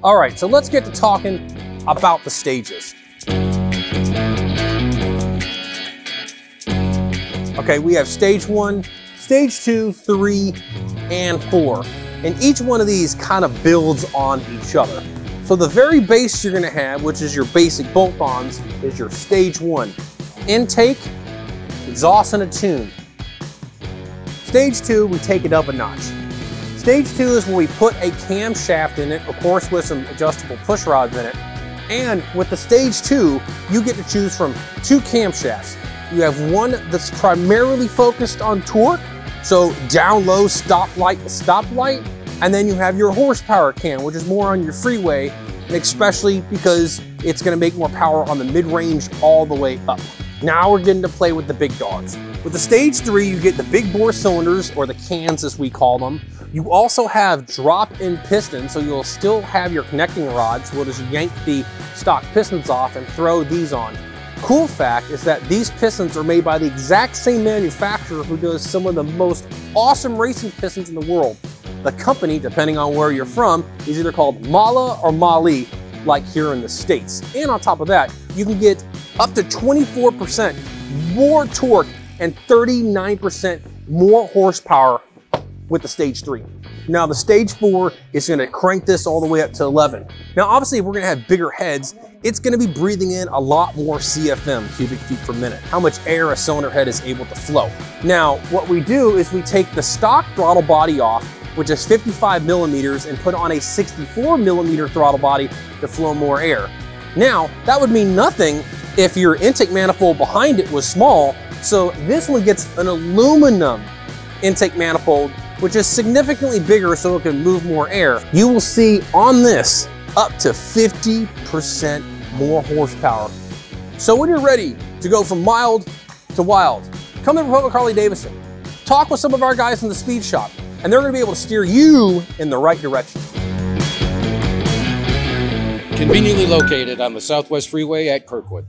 All right, so let's get to talking about the stages. Okay, we have stage one, stage two, three, and four. And each one of these kind of builds on each other. So the very base you're gonna have, which is your basic bolt-ons, is your stage one. Intake, exhaust and a tune. Stage two, we take it up a notch. Stage two is where we put a camshaft in it, of course with some adjustable push rods in it. And with the stage two, you get to choose from two camshafts. You have one that's primarily focused on torque, so down low, stoplight stoplight, and then you have your horsepower cam, which is more on your freeway, and especially because it's gonna make more power on the mid-range all the way up. Now we're getting to play with the big dogs. With the stage three, you get the big bore cylinders, or the cans as we call them. You also have drop-in pistons, so you'll still have your connecting rods. We'll just yank the stock pistons off and throw these on. Cool fact is that these pistons are made by the exact same manufacturer who does some of the most awesome racing pistons in the world. The company, depending on where you're from, is either called Mala or Mali, like here in the States. And on top of that, you can get up to 24% more torque and 39% more horsepower with the stage three. Now the stage four is gonna crank this all the way up to 11. Now obviously if we're gonna have bigger heads, it's gonna be breathing in a lot more CFM, cubic feet per minute, how much air a cylinder head is able to flow. Now what we do is we take the stock throttle body off, which is 55 millimeters, and put on a 64 millimeter throttle body to flow more air. Now that would mean nothing if your intake manifold behind it was small, so this one gets an aluminum intake manifold, which is significantly bigger so it can move more air. You will see on this up to 50% more horsepower. So when you're ready to go from mild to wild, come to Republic Harley Davidson. Talk with some of our guys in the speed shop, and they're gonna be able to steer you in the right direction. Conveniently located on the Southwest Freeway at Kirkwood.